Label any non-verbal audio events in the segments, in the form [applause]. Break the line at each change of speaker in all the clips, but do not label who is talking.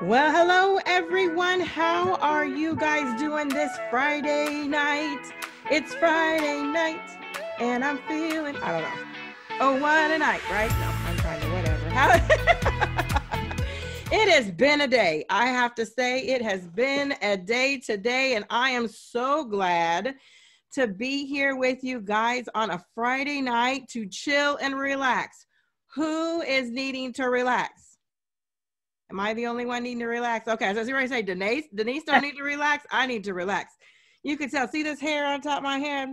Well, hello everyone. How are you guys doing this Friday night? It's Friday night and I'm feeling, I don't know. Oh, what a night, right? No, I'm trying to whatever. How- [laughs] it has been a day. I have to say, it has been a day today, and I am so glad to be here with you guys on a Friday night to chill and relax. Who is needing to relax? Am I the only one needing to relax? Okay, so was going to say, Denise, Denise don't need to relax. I need to relax. You can tell. See this hair on top of my head?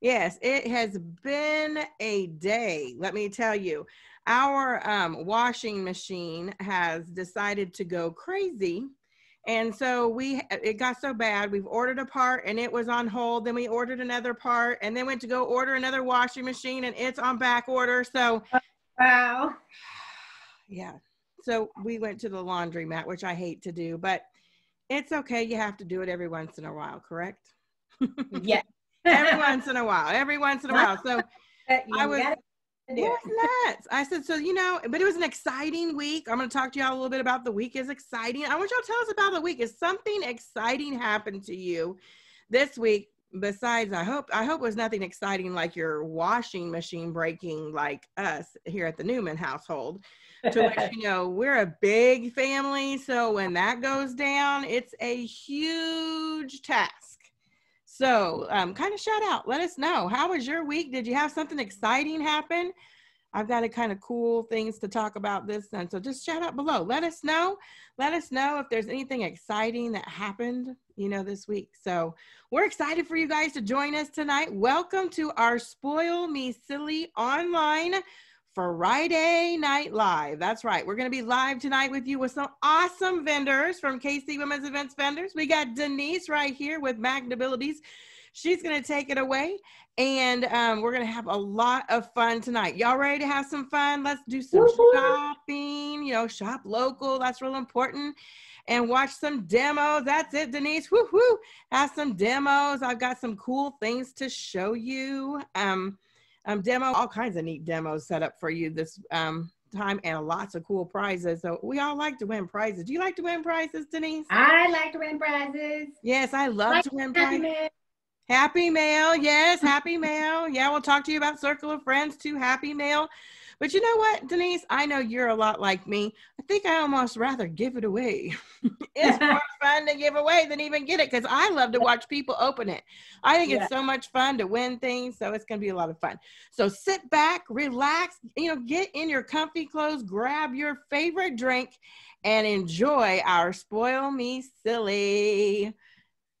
Yes, it has been a day. Let me tell you, our um, washing machine has decided to go crazy. And so we, it got so bad. We've ordered a part and it was on hold. Then we ordered another part and then went to go order another washing machine and it's on back order. So,
wow. [sighs]
Yeah, so we went to the laundromat, which I hate to do, but it's okay. You have to do it every once in a while, correct?
Yeah. [laughs]
every once in a while. Every once in a while. So [laughs] I was yeah, nuts. I said, so you know, but it was an exciting week. I'm going to talk to y'all a little bit about the week is exciting. I want y'all to tell us about the week. Is something exciting happened to you this week? Besides, I hope I hope it was nothing exciting like your washing machine breaking like us here at the Newman household to let you know we're a big family. So when that goes down, it's a huge task. So um, kind of shout out. Let us know. How was your week? Did you have something exciting happen? I've got a kind of cool things to talk about this. And so just shout out below. Let us know. Let us know if there's anything exciting that happened, you know, this week. So we're excited for you guys to join us tonight. Welcome to our Spoil Me Silly online Friday Night Live. That's right. We're going to be live tonight with you with some awesome vendors from KC Women's Events Vendors. We got Denise right here with Magnabilities. She's going to take it away. And um, we're going to have a lot of fun tonight. Y'all ready to have some fun? Let's do some shopping, you know, shop local. That's real important. And watch some demos. That's it, Denise. Woo woo. Have some demos. I've got some cool things to show you. Um, um, demo, all kinds of neat demos set up for you this um, time and lots of cool prizes. So we all like to win prizes. Do you like to win prizes, Denise?
I like to win prizes.
Yes, I love
like
to win
happy
prizes.
mail.
Happy mail. Yes, happy mail. Yeah, we'll talk to you about Circle of Friends too. Happy mail. But you know what, Denise? I know you're a lot like me. I think I almost rather give it away. [laughs] it's more [laughs] fun to give away than even get it because I love to watch people open it. I think
Yeah.
it's so much fun to win things. So it's going to be a lot of fun. So sit back, relax, you know, get in your comfy clothes, grab your favorite drink, and enjoy our Spoil Me Silly.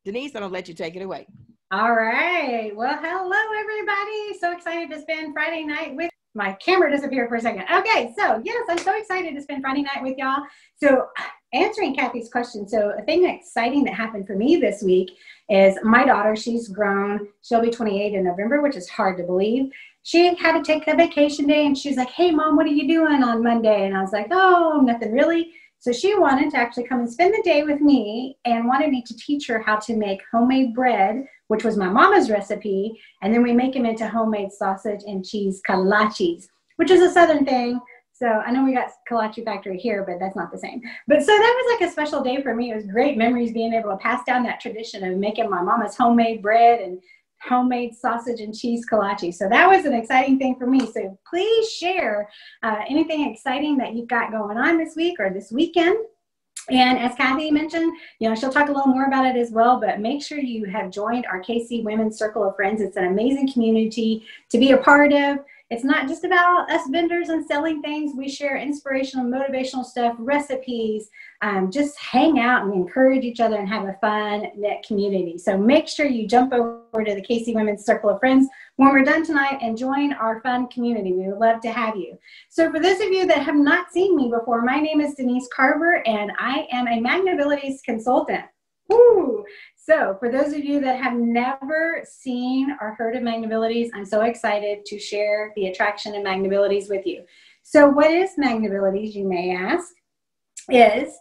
Denise, I'm going to let you take it away.
All right. Well, hello, everybody. So excited to spend Friday night with my camera disappeared for a second. Okay, so yes, I'm so excited to spend Friday night with y'all. So, answering Kathy's question. So, a thing exciting that happened for me this week is my daughter, she's grown, she'll be 28 in November, which is hard to believe. She had to take a vacation day and she's like, Hey, mom, what are you doing on Monday? And I was like, Oh, nothing really. So she wanted to actually come and spend the day with me and wanted me to teach her how to make homemade bread, which was my mama's recipe. And then we make them into homemade sausage and cheese kolaches, which is a southern thing. So I know we got kolache factory here, but that's not the same. But so that was like a special day for me. It was great memories being able to pass down that tradition of making my mama's homemade bread and homemade sausage and cheese kolache. So that was an exciting thing for me. So please share uh, anything exciting that you've got going on this week or this weekend. And as Kathy mentioned, you know, she'll talk a little more about it as well, but make sure you have joined our KC Women's Circle of Friends. It's an amazing community to be a part of. It's not just about us vendors and selling things. We share inspirational, motivational stuff, recipes, um, just hang out and encourage each other and have a fun knit community. So make sure you jump over to the KC Women's Circle of Friends when we're done tonight and join our fun community. We would love to have you. So for those of you that have not seen me before, my name is Denise Carver and I am a Magnabilities consultant. Woo! So for those of you that have never seen or heard of Magnabilities, I'm so excited to share the attraction of Magnabilities with you. So what is Magnabilities, you may ask? Is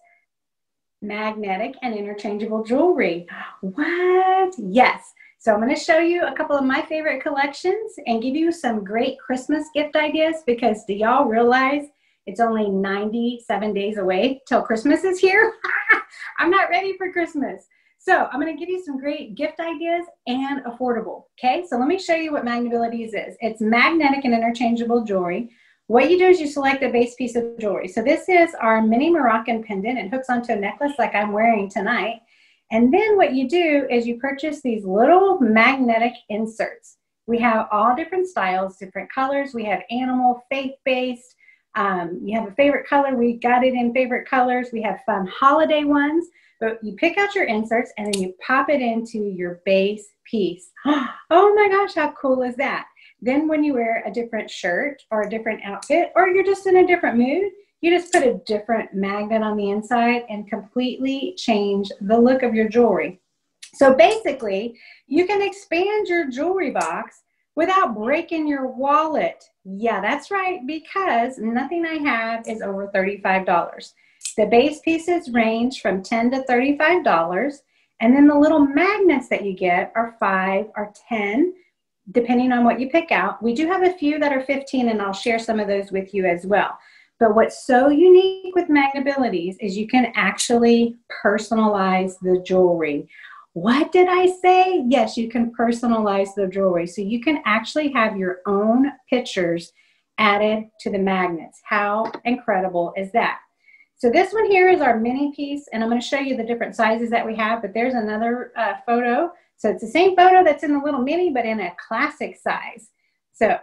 magnetic and interchangeable jewelry. What? Yes. So I'm going to show you a couple of my favorite collections and give you some great Christmas gift ideas because do y'all realize It's only 97 days away till Christmas is here. [laughs] I'm not ready for Christmas. So I'm going to give you some great gift ideas and affordable. Okay, so let me show you what Magnabilities is. It's magnetic and interchangeable jewelry. What you do is you select a base piece of jewelry. So this is our mini Moroccan pendant. It hooks onto a necklace like I'm wearing tonight. And then what you do is you purchase these little magnetic inserts. We have all different styles, different colors. We have animal, faith-based. Um, you have a favorite color. We got it in favorite colors. We have fun holiday ones. But you pick out your inserts and then you pop it into your base piece. [gasps] Oh my gosh, how cool is that? Then when you wear a different shirt or a different outfit, or you're just in a different mood, you just put a different magnet on the inside and completely change the look of your jewelry. So basically, you can expand your jewelry box without breaking your wallet. Yeah, that's right, because nothing I have is over $35. The base pieces range from 10 to $35, and then the little magnets that you get are 5 or 10 depending on what you pick out. We do have a few that are 15 and I'll share some of those with you as well. But what's so unique with Magnabilities is you can actually personalize the jewelry. What did I say? Yes, you can personalize the jewelry. So you can actually have your own pictures added to the magnets. How incredible is that? So this one here is our mini piece, and I'm going to show you the different sizes that we have, but there's another uh, photo. So it's the same photo that's in the little mini, but in a classic size. So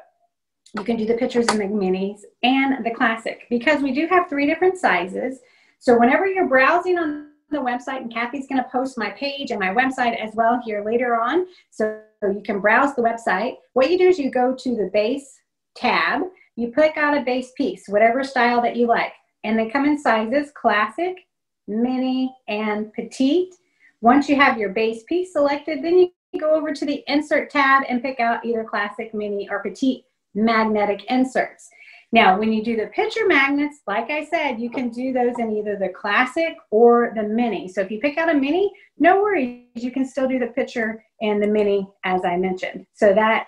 you can do the pictures in the minis and the classic because we do have three different sizes. So whenever you're browsing on the website, and Kathy's going to post my page and my website as well here later on. So you can browse the website. What you do is you go to the base tab, you pick out a base piece, whatever style that you like. And they come in sizes classic, mini, and petite. Once you have your base piece selected, then you go over to the insert tab and pick out either classic, mini, or petite magnetic inserts. Now, when you do the picture magnets, like I said, you can do those in either the classic or the mini. So if you pick out a mini, no worries, you can still do the picture and the mini as I mentioned. So that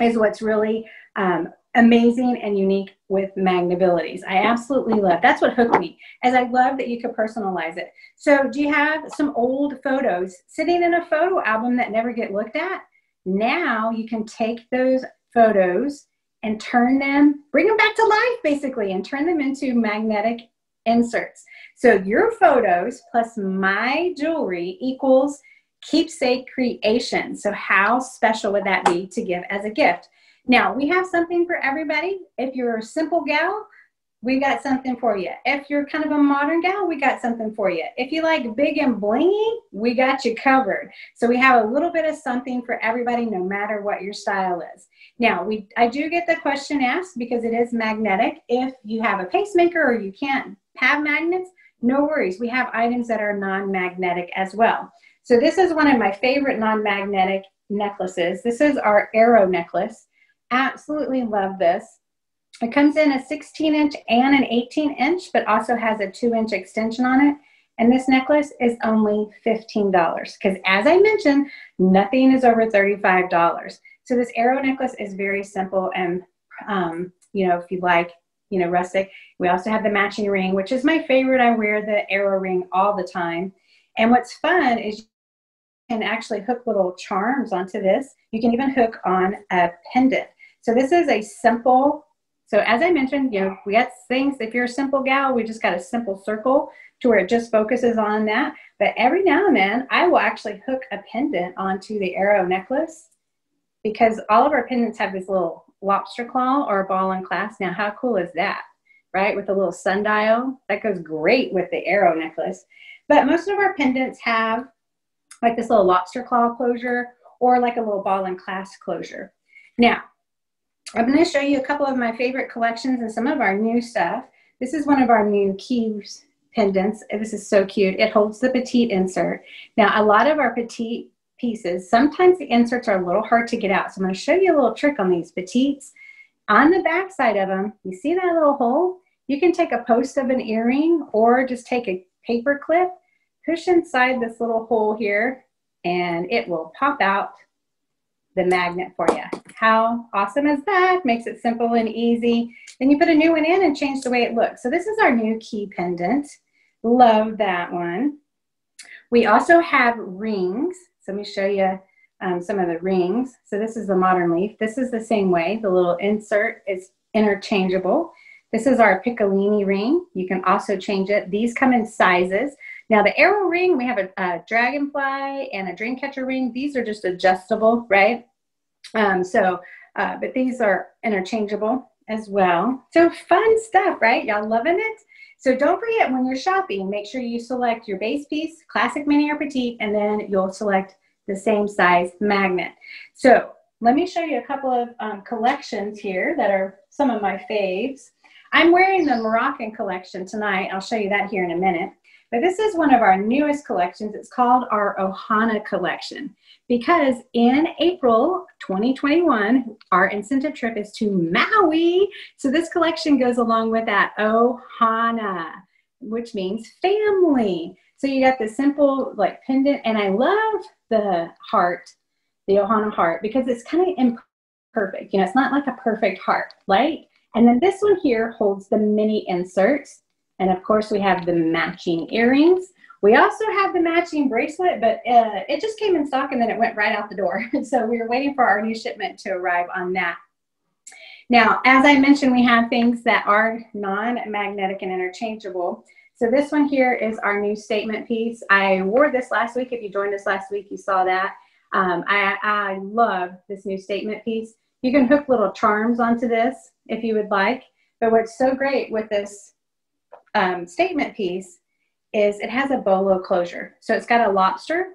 is what's really um, amazing and unique with Magnabilities. I absolutely love, that's what hooked me, as I love that you could personalize it. So do you have some old photos sitting in a photo album that never get looked at? Now you can take those photos and turn them, bring them back to life basically, and turn them into magnetic inserts. So your photos plus my jewelry equals keepsake creation. So how special would that be to give as a gift? Now we have something for everybody. If you're a simple gal, we got something for you. If you're kind of a modern gal, we got something for you. If you like big and blingy, we got you covered. So we have a little bit of something for everybody, no matter what your style is. Now, we I do get the question asked because it is magnetic. If you have a pacemaker or you can't have magnets, no worries. We have items that are non-magnetic as well. So this is one of my favorite non-magnetic necklaces. This is our arrow necklace. Absolutely love this. It comes in a 16 inch and an 18 inch, but also has a two inch extension on it. And this necklace is only $15 because as I mentioned, nothing is over $35. So this arrow necklace is very simple and, um, you know, if you like, you know, rustic. We also have the matching ring, which is my favorite. I wear the arrow ring all the time. And what's fun is you can actually hook little charms onto this. You can even hook on a pendant. So this is a simple so as I mentioned, you know, we got things, if you're a simple gal, we just got a simple circle to where it just focuses on that. But every now and then, I will actually hook a pendant onto the arrow necklace because all of our pendants have this little lobster claw or a ball and clasp. Now, how cool is that, right? With a little sundial, that goes great with the arrow necklace. But most of our pendants have like this little lobster claw closure or like a little ball and clasp closure. Now, I'm going to show you a couple of my favorite collections and some of our new stuff. This is one of our new keys pendants. This is so cute. It holds the petite insert. Now, a lot of our petite pieces, sometimes the inserts are a little hard to get out. So I'm going to show you a little trick on these petites. On the back side of them, you see that little hole? You can take a post of an earring or just take a paper clip, push inside this little hole here, and it will pop out the magnet for you. How awesome is that? Makes it simple and easy. Then you put a new one in and change the way it looks. So this is our new key pendant. Love that one. We also have rings. So let me show you um, some of the rings. So this is the modern leaf. This is the same way. The little insert is interchangeable. This is our Piccolini ring. You can also change it. These come in sizes. Now the arrow ring, we have a, a dragonfly and a dream catcher ring. These are just adjustable, right? Um, so, uh, but these are interchangeable as well. So fun stuff, right? Y'all loving it? So don't forget when you're shopping, make sure you select your base piece, classic, mini, or petite, and then you'll select the same size magnet. So let me show you a couple of um, collections here that are some of my faves. I'm wearing the Moroccan collection tonight. I'll show you that here in a minute. But this is one of our newest collections. It's called our Ohana collection because in April 2021, our incentive trip is to Maui. So this collection goes along with that Ohana, which means family. So you got the simple like pendant, and I love the heart, the Ohana heart, because it's kind of imperfect. You know, it's not like a perfect heart, right? And then this one here holds the mini inserts. And of course we have the matching earrings. We also have the matching bracelet, but uh, it just came in stock and then it went right out the door. [laughs] so we were waiting for our new shipment to arrive on that. Now, as I mentioned, we have things that are non-magnetic and interchangeable. So this one here is our new statement piece. I wore this last week. If you joined us last week, you saw that. Um, I, I love this new statement piece. You can hook little charms onto this if you would like. But what's so great with this um, statement piece is it has a bolo closure. So it's got a lobster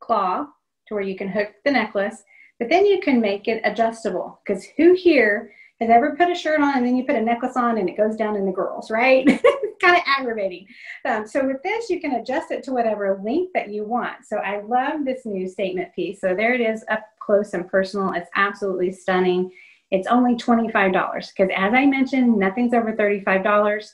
claw to where you can hook the necklace, but then you can make it adjustable because who here has ever put a shirt on and then you put a necklace on and it goes down in the girls, right? [laughs] kind of aggravating. Um, so with this, you can adjust it to whatever length that you want. So I love this new statement piece. So there it is up close and personal. It's absolutely stunning. It's only $25 because as I mentioned, nothing's over $35.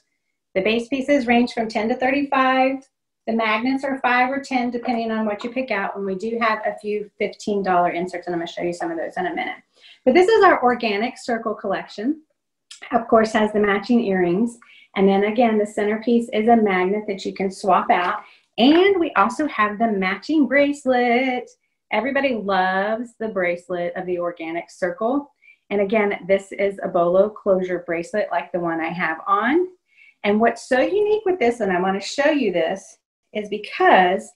The base pieces range from 10 to 35. The magnets are five or 10 depending on what you pick out. And we do have a few $15 inserts and I'm gonna show you some of those in a minute. But this is our organic circle collection. Of course, has the matching earrings. And then again, the centerpiece is a magnet that you can swap out. And we also have the matching bracelet. Everybody loves the bracelet of the organic circle. And again, this is a bolo closure bracelet like the one I have on. And what's so unique with this, and I want to show you this, is because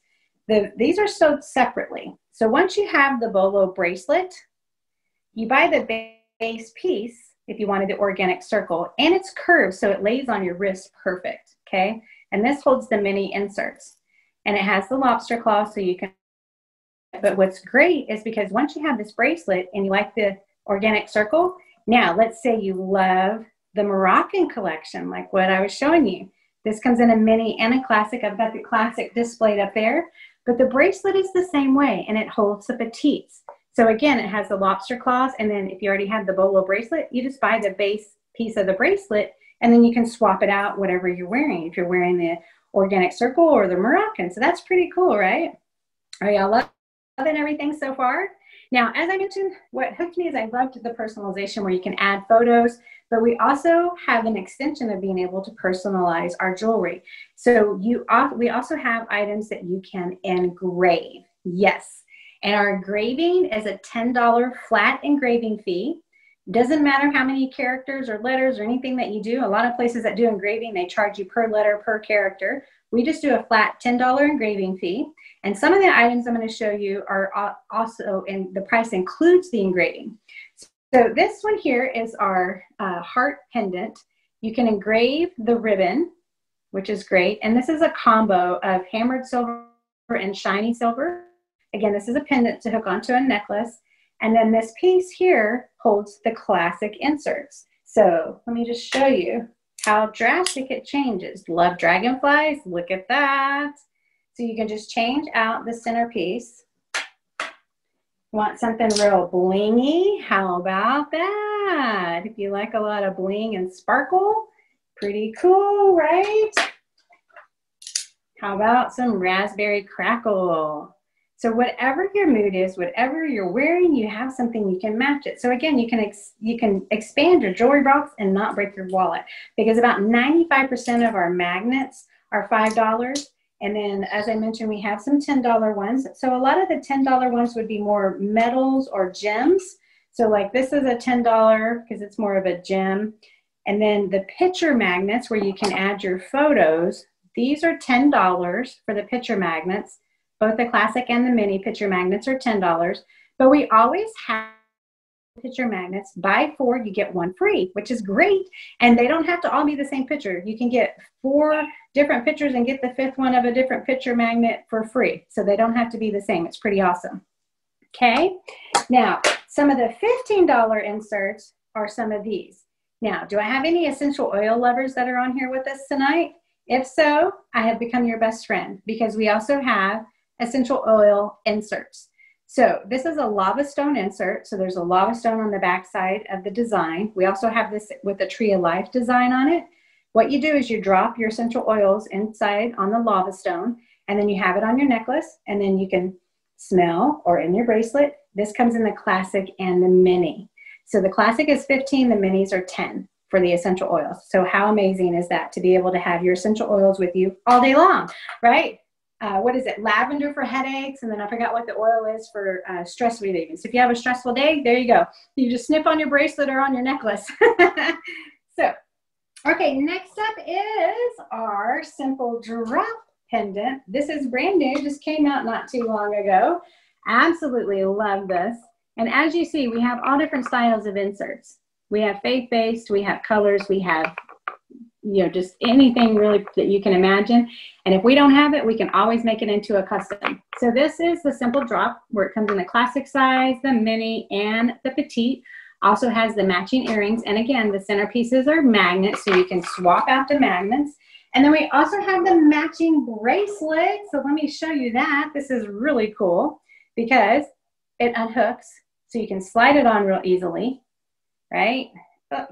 the, these are sewed separately. So once you have the bolo bracelet, you buy the base piece if you wanted the organic circle, and it's curved, so it lays on your wrist perfect, okay? And this holds the mini inserts. And it has the lobster claw, so you can, but what's great is because once you have this bracelet and you like the organic circle. Now, let's say you love the Moroccan collection, like what I was showing you. This comes in a mini and a classic. I've got the classic displayed up there, but the bracelet is the same way and it holds the petites. So again, it has the lobster claws. And then if you already have the bolo bracelet, you just buy the base piece of the bracelet and then you can swap it out whatever you're wearing. If you're wearing the organic circle or the Moroccan. So that's pretty cool, right? Are y'all loving everything so far? Now, as I mentioned, what hooked me is I loved the personalization where you can add photos, but we also have an extension of being able to personalize our jewelry. So you we also have items that you can engrave. Yes. And our engraving is a $10 flat engraving fee. Doesn't matter how many characters or letters or anything that you do. A lot of places that do engraving, they charge you per letter, per character. We just do a flat $10 engraving fee. And some of the items I'm going to show you are also, and the price includes the engraving. So this one here is our uh, heart pendant. You can engrave the ribbon, which is great. And this is a combo of hammered silver and shiny silver. Again, this is a pendant to hook onto a necklace. And then this piece here holds the classic inserts. So let me just show you how drastic it changes. Love dragonflies, look at that. So you can just change out the centerpiece. Want something real blingy? How about that? If you like a lot of bling and sparkle, pretty cool, right? How about some raspberry crackle? So whatever your mood is, whatever you're wearing, you have something you can match it. So again, you can you can expand your jewelry box and not break your wallet because about 95% of our magnets are five dollars. And then, as I mentioned, we have some $10 ones. So a lot of the $10 ones would be more metals or gems. So like this is a $10 because it's more of a gem. And then the picture magnets where you can add your photos, these are $10 for the picture magnets. Both the classic and the mini picture magnets are $10. But we always have picture magnets. Buy four, you get one free, which is great. And they don't have to all be the same picture. You can get four different pictures and get the fifth one of a different picture magnet for free. So they don't have to be the same. It's pretty awesome. Okay. Now, some of the $15 inserts are some of these. Now, do I have any essential oil lovers that are on here with us tonight? If so, I have become your best friend because we also have essential oil inserts. So this is a lava stone insert. So there's a lava stone on the back side of the design. We also have this with a tree of life design on it. What you do is you drop your essential oils inside on the lava stone and then you have it on your necklace and then you can smell or in your bracelet. This comes in the classic and the mini. So the classic is 15, the minis are 10 for the essential oils. So how amazing is that to be able to have your essential oils with you all day long, right? Uh, what is it? Lavender for headaches, and then I forgot what the oil is for uh, stress relieving. So if you have a stressful day, there you go. You just snip on your bracelet or on your necklace. [laughs] so, okay, next up is our simple drop pendant. This is brand new, just came out not too long ago. Absolutely love this. And as you see, we have all different styles of inserts. We have faith-based, we have colors, we have, you know, just anything really that you can imagine. And if we don't have it, we can always make it into a custom. So this is the simple drop where it comes in the classic size, the mini, and the petite. Also has the matching earrings. And again, the centerpieces are magnets, so you can swap out the magnets. And then we also have the matching bracelet. So let me show you that. This is really cool because it unhooks so you can slide it on real easily, right? Oh,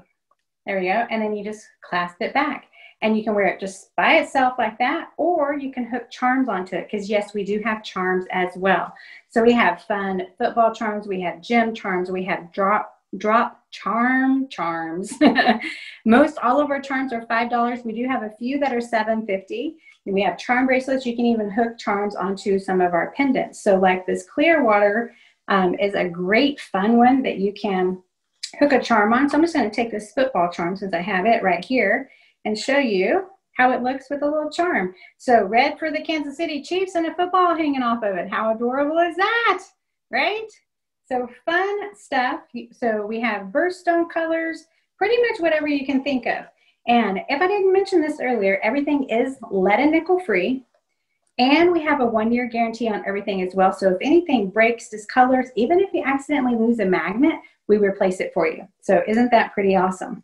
there we go. And then you just clasp it back and you can wear it just by itself like that, or you can hook charms onto it because yes, we do have charms as well. So we have fun football charms, we have gem charms, we have drop drop charm charms. [laughs] Most all of our charms are five dollars. We do have a few that are seven fifty. We have charm bracelets. You can even hook charms onto some of our pendants. So like this clear water um, is a great fun one that you can hook a charm on. So I'm just going to take this football charm since I have it right here and show you how it looks with a little charm. So red for the Kansas City Chiefs and a football hanging off of it. How adorable is that? Right? So fun stuff. So we have birthstone colors, pretty much whatever you can think of. And if I didn't mention this earlier, everything is lead and nickel free. And we have a one year guarantee on everything as well. So if anything breaks, discolors, even if you accidentally lose a magnet, we replace it for you. So isn't that pretty awesome?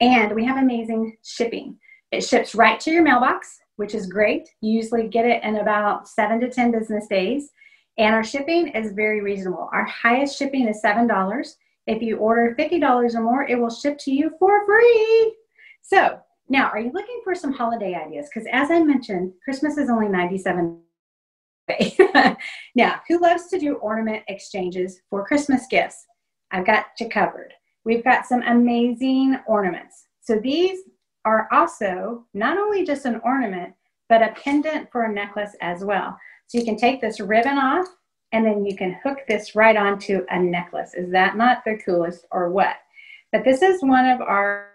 And we have amazing shipping. It ships right to your mailbox, which is great. You usually get it in about seven to 10 business days. And our shipping is very reasonable. Our highest shipping is $7. If you order $50 or more, it will ship to you for free. So now, are you looking for some holiday ideas? Because as I mentioned, Christmas is only 97 [laughs] now, who loves to do ornament exchanges for Christmas gifts? I've got you covered. We've got some amazing ornaments. So these are also not only just an ornament, but a pendant for a necklace as well. So you can take this ribbon off and then you can hook this right onto a necklace. Is that not the coolest or what? But this is one of our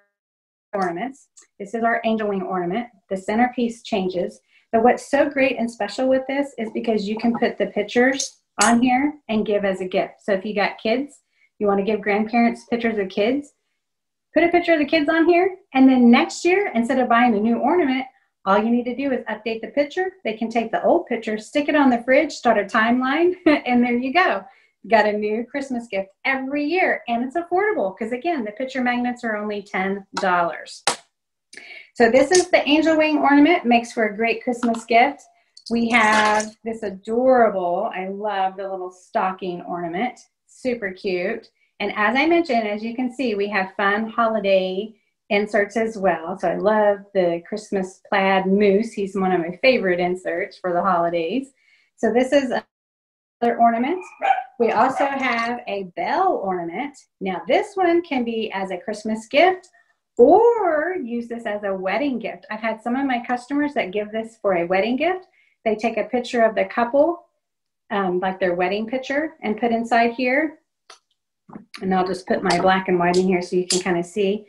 ornaments. This is our angel wing ornament. The centerpiece changes. But what's so great and special with this is because you can put the pictures on here and give as a gift. So if you got kids, you want to give grandparents pictures of kids, put a picture of the kids on here. And then next year, instead of buying a new ornament, all you need to do is update the picture. They can take the old picture, stick it on the fridge, start a timeline, [laughs] and there you go. Got a new Christmas gift every year, and it's affordable because again, the picture magnets are only $10. So this is the angel wing ornament, makes for a great Christmas gift. We have this adorable, I love the little stocking ornament, super cute. And as I mentioned, as you can see, we have fun holiday inserts as well. So I love the Christmas plaid moose. He's one of my favorite inserts for the holidays. So this is another ornament. We also have a bell ornament. Now this one can be as a Christmas gift or use this as a wedding gift. I've had some of my customers that give this for a wedding gift. They take a picture of the couple, um, like their wedding picture, and put inside here. And I'll just put my black and white in here so you can kind of see.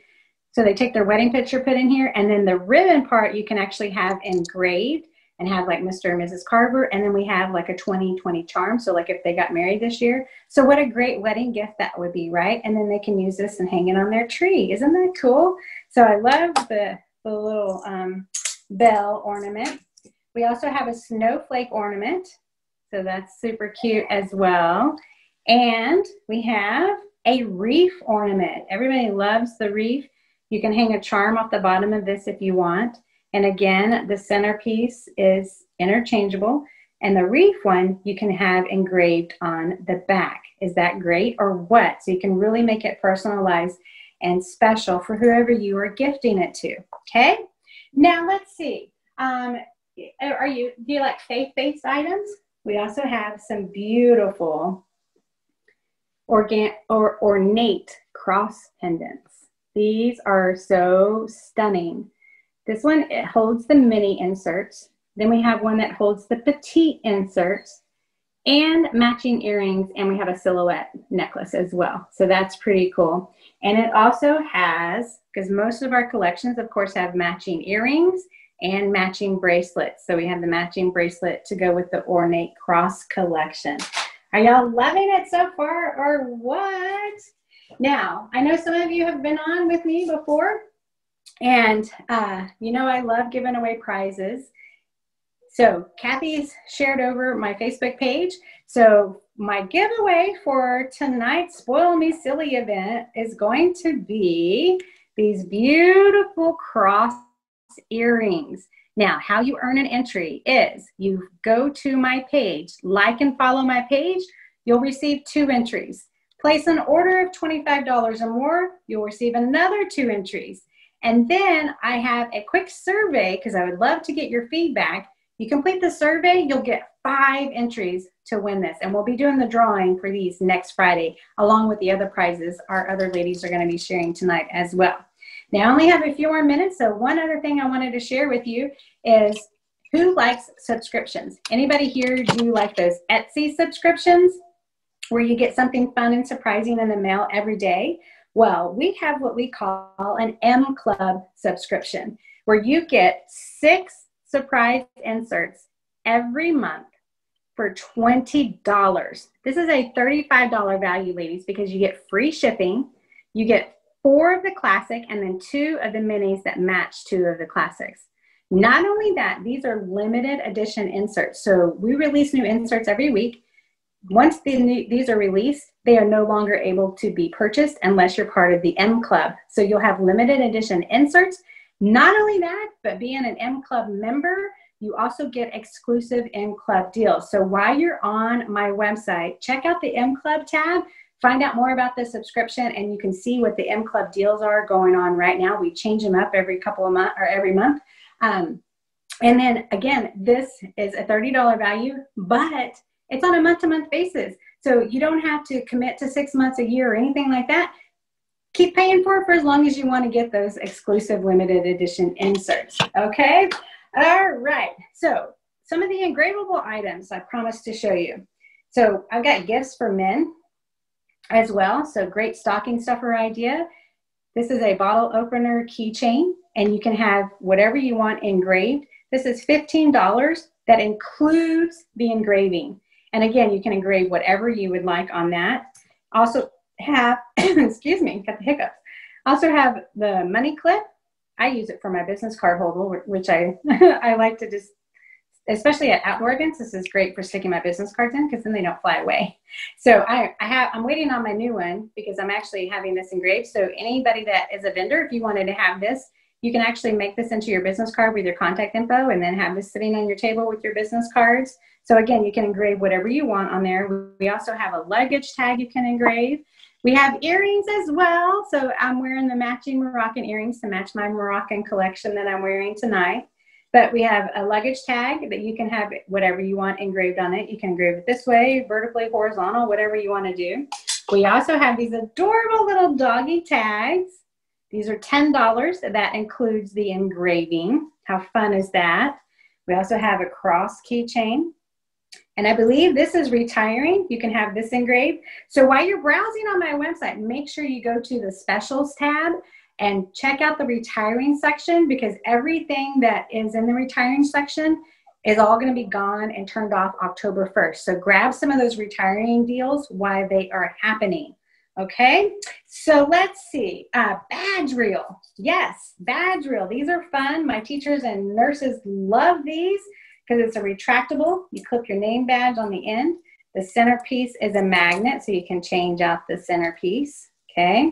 So they take their wedding picture, put in here, and then the ribbon part you can actually have engraved and have like Mr. and Mrs. Carver. And then we have like a 2020 charm. So like if they got married this year. So what a great wedding gift that would be, right? And then they can use this and hang it on their tree. Isn't that cool? So I love the, the little um, bell ornament. We also have a snowflake ornament. So that's super cute as well. And we have a reef ornament. Everybody loves the reef. You can hang a charm off the bottom of this if you want. And again, the centerpiece is interchangeable. And the reef one you can have engraved on the back. Is that great or what? So you can really make it personalized and special for whoever you are gifting it to. Okay. Now let's see. Um, are you do you like faith-based items? We also have some beautiful organ or ornate cross pendants. These are so stunning. This one, it holds the mini inserts. Then we have one that holds the petite inserts and matching earrings. And we have a silhouette necklace as well. So that's pretty cool. And it also has, because most of our collections, of course, have matching earrings and matching bracelets. So we have the matching bracelet to go with the ornate cross collection. Are y'all loving it so far or what? Now, I know some of you have been on with me before. And uh, you know, I love giving away prizes. So Kathy's shared over my Facebook page. So my giveaway for tonight's Spoil Me Silly event is going to be these beautiful cross earrings. Now, how you earn an entry is you go to my page, like and follow my page, you'll receive two entries. Place an order of $25 or more, you'll receive another two entries. And then I have a quick survey because I would love to get your feedback. You complete the survey, you'll get five entries to win this. And we'll be doing the drawing for these next Friday, along with the other prizes our other ladies are going to be sharing tonight as well. Now, I only have a few more minutes. So, one other thing I wanted to share with you is who likes subscriptions? Anybody here do like those Etsy subscriptions where you get something fun and surprising in the mail every day? Well, we have what we call an M Club subscription where you get six surprise inserts every month for $20. This is a $35 value, ladies, because you get free shipping. You get four of the classic and then two of the minis that match two of the classics. Not only that, these are limited edition inserts. So we release new inserts every week. Once the new, these are released, they are no longer able to be purchased unless you're part of the M Club. So you'll have limited edition inserts. Not only that, but being an M Club member, you also get exclusive M Club deals. So while you're on my website, check out the M Club tab, find out more about the subscription, and you can see what the M Club deals are going on right now. We change them up every couple of months or every month. Um, and then again, this is a $30 value, but it's on a month to month basis. So you don't have to commit to six months, a year, or anything like that. Keep paying for it for as long as you want to get those exclusive limited edition inserts. Okay? All right. So some of the engravable items I promised to show you. So I've got gifts for men as well. So great stocking stuffer idea. This is a bottle opener keychain, and you can have whatever you want engraved. This is $15. That includes the engraving. And again, you can engrave whatever you would like on that. Also have, [clears throat] excuse me, got the hiccups. Also have the money clip. I use it for my business card holder, which I, [laughs] I like to just, especially at outdoor events, this is great for sticking my business cards in because then they don't fly away. So I, I have, I'm waiting on my new one because I'm actually having this engraved. So anybody that is a vendor, if you wanted to have this, you can actually make this into your business card with your contact info and then have this sitting on your table with your business cards. So again, you can engrave whatever you want on there. We also have a luggage tag you can engrave. We have earrings as well. So I'm wearing the matching Moroccan earrings to match my Moroccan collection that I'm wearing tonight. But we have a luggage tag that you can have whatever you want engraved on it. You can engrave it this way, vertically, horizontal, whatever you want to do. We also have these adorable little doggy tags. These are $10. That includes the engraving. How fun is that? We also have a cross keychain. And I believe this is retiring. You can have this engraved. So while you're browsing on my website, make sure you go to the specials tab and check out the retiring section because everything that is in the retiring section is all going to be gone and turned off October 1st. So grab some of those retiring deals while they are happening. Okay, so let's see. Uh, badge reel. Yes, badge reel. These are fun. My teachers and nurses love these because it's a retractable. You clip your name badge on the end. The centerpiece is a magnet, so you can change out the centerpiece. Okay,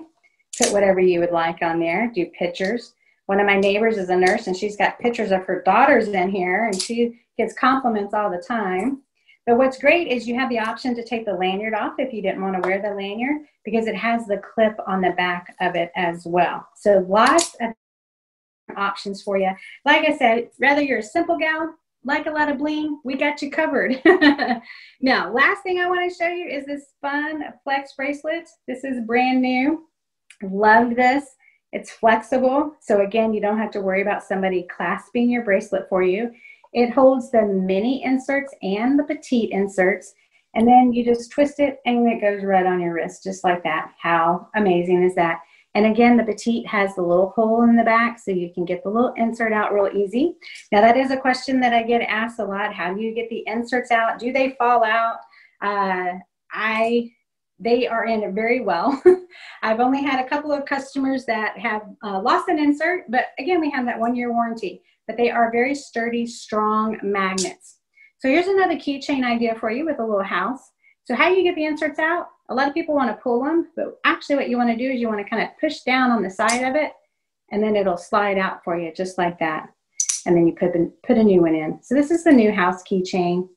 put whatever you would like on there. Do pictures. One of my neighbors is a nurse, and she's got pictures of her daughters in here, and she gets compliments all the time. But what's great is you have the option to take the lanyard off if you didn't want to wear the lanyard because it has the clip on the back of it as well. So lots of options for you. Like I said, whether you're a simple gal, like a lot of bling, we got you covered. [laughs] now, last thing I want to show you is this fun flex bracelet. This is brand new. Love this. It's flexible. So again, you don't have to worry about somebody clasping your bracelet for you. It holds the mini inserts and the petite inserts. And then you just twist it and it goes right on your wrist, just like that. How amazing is that? And again, the petite has the little hole in the back so you can get the little insert out real easy. Now that is a question that I get asked a lot. How do you get the inserts out? Do they fall out? Uh, I they are in very well. [laughs] I've only had a couple of customers that have uh, lost an insert, but again, we have that one year warranty but they are very sturdy, strong magnets. So here's another keychain idea for you with a little house. So how do you get the inserts out? A lot of people want to pull them, but actually what you want to do is you want to kind of push down on the side of it and then it'll slide out for you just like that. And then you put, the, put a new one in. So this is the new house keychain.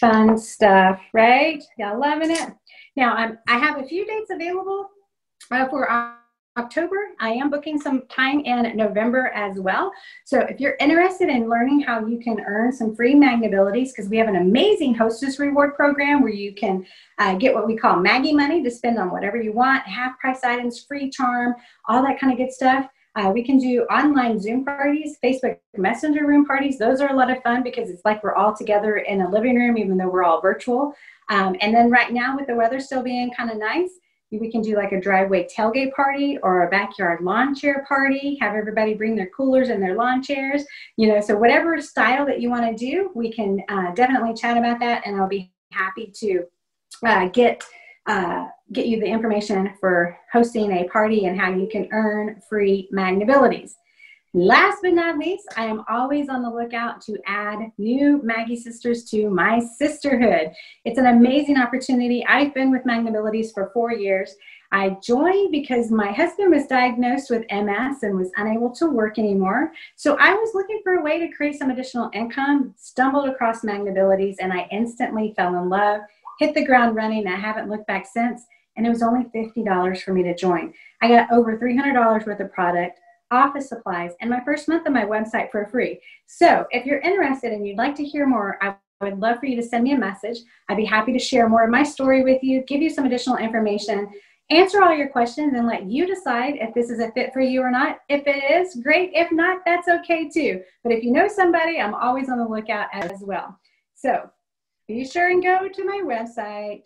Fun stuff, right? Y'all loving it? Now, I'm, I have a few dates available uh, for our October. I am booking some time in November as well. So if you're interested in learning how you can earn some free Magnabilities, because we have an amazing hostess reward program where you can uh, get what we call Maggie money to spend on whatever you want, half price items, free charm, all that kind of good stuff. Uh, we can do online Zoom parties, Facebook Messenger room parties. Those are a lot of fun because it's like we're all together in a living room, even though we're all virtual. Um, and then right now, with the weather still being kind of nice, we can do like a driveway tailgate party or a backyard lawn chair party, have everybody bring their coolers and their lawn chairs, you know, so whatever style that you want to do, we can uh, definitely chat about that and I'll be happy to uh, get uh, get you the information for hosting a party and how you can earn free Magnabilities. Last but not least, I am always on the lookout to add new Maggie sisters to my sisterhood. It's an amazing opportunity. I've been with Magnabilities for four years. I joined because my husband was diagnosed with MS and was unable to work anymore. So I was looking for a way to create some additional income, stumbled across Magnabilities, and I instantly fell in love, hit the ground running. I haven't looked back since, and it was only $50 for me to join. I got over $300 worth of product office supplies, and my first month on my website for free. So if you're interested and you'd like to hear more, I would love for you to send me a message. I'd be happy to share more of my story with you, give you some additional information, answer all your questions, and let you decide if this is a fit for you or not. If it is, great. If not, that's okay too. But if you know somebody, I'm always on the lookout as well. So be sure and go to my website,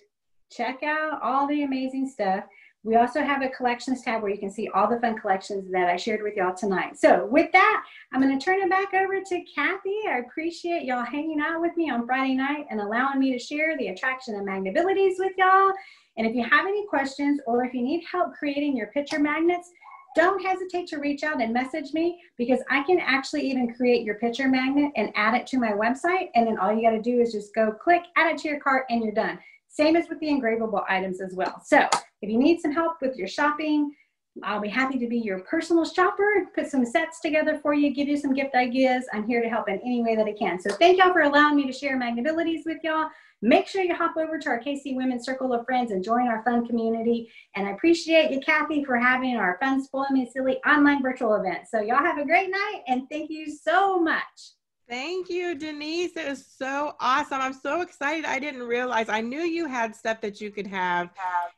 check out all the amazing stuff. We also have a collections tab where you can see all the fun collections that I shared with y'all tonight. So with that, I'm going to turn it back over to Kathy. I appreciate y'all hanging out with me on Friday night and allowing me to share the attraction of Magnabilities with y'all. And if you have any questions or if you need help creating your picture magnets, don't hesitate to reach out and message me because I can actually even create your picture magnet and add it to my website. And then all you got to do is just go click, add it to your cart, and you're done. Same as with the engravable items as well. So if you need some help with your shopping, I'll be happy to be your personal shopper, put some sets together for you, give you some gift ideas. I'm here to help in any way that I can. So thank y'all for allowing me to share Magnabilities with y'all. Make sure you hop over to our KC Women's Circle of Friends and join our fun community. And I appreciate you, Kathy, for having our fun, spoil me silly online virtual event. So y'all have a great night and thank you so much.
Thank you, Denise. It was so awesome. I'm so excited. I didn't realize. I knew you had stuff that you could have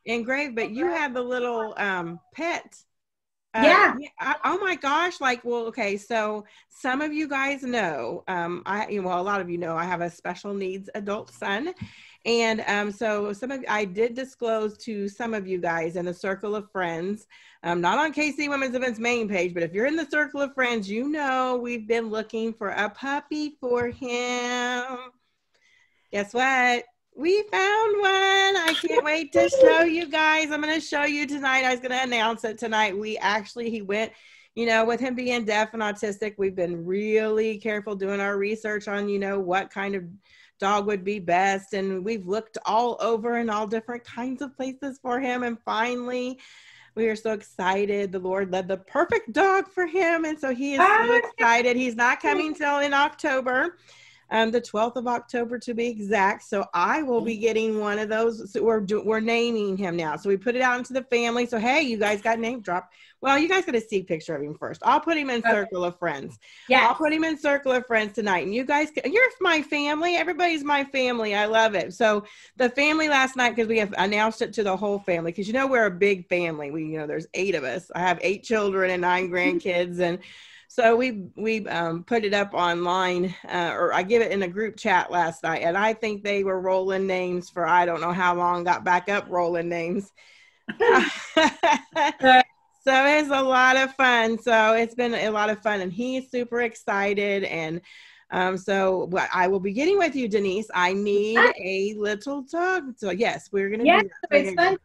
engraved, but you had the little um, pet.
Uh, yeah.
I, oh my gosh! Like, well, okay. So some of you guys know. Um, I well, a lot of you know. I have a special needs adult son, and um, so some of I did disclose to some of you guys in the circle of friends, um, not on KC Women's Events main page, but if you're in the circle of friends, you know we've been looking for a puppy for him. Guess what? We found one. I can't wait to show you guys. I'm going to show you tonight. I was going to announce it tonight. We actually, he went, you know, with him being deaf and autistic, we've been really careful doing our research on, you know, what kind of dog would be best. And we've looked all over in all different kinds of places for him. And finally, we are so excited. The Lord led the perfect dog for him. And so he is so ah, excited. He's not coming till in October. Um, the 12th of October to be exact. So I will be getting one of those. So we're do, we're naming him now. So we put it out into the family. So hey, you guys got name drop. Well, you guys got to see a picture of him first. I'll put him in okay. circle of friends. Yeah. I'll put him in circle of friends tonight. And you guys, you're my family. Everybody's my family. I love it. So the family last night, because we have announced it to the whole family, because you know we're a big family. We, you know, there's eight of us. I have eight children and nine grandkids, and so we we um, put it up online, uh, or I give it in a group chat last night, and I think they were rolling names for I don't know how long. Got back up rolling names. [laughs] so it's a lot of fun. So it's been a lot of fun, and he's super excited. And um, so what I will be getting with you, Denise. I need a little dog. So yes, we're gonna.
Yeah, it's fun.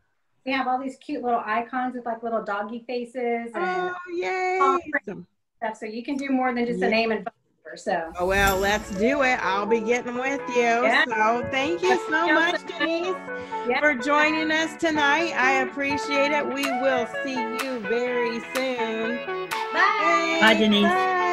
We have all these cute little icons with like little doggy faces.
And oh yay!
Stuff. So you can do more than just yeah. a name and phone so.
Oh, well, let's do it. I'll be getting with you. Yeah. So thank you so much, Denise, [laughs] yeah. for joining us tonight. I appreciate it. We will see you very soon.
Bye.
Bye, Denise. Bye.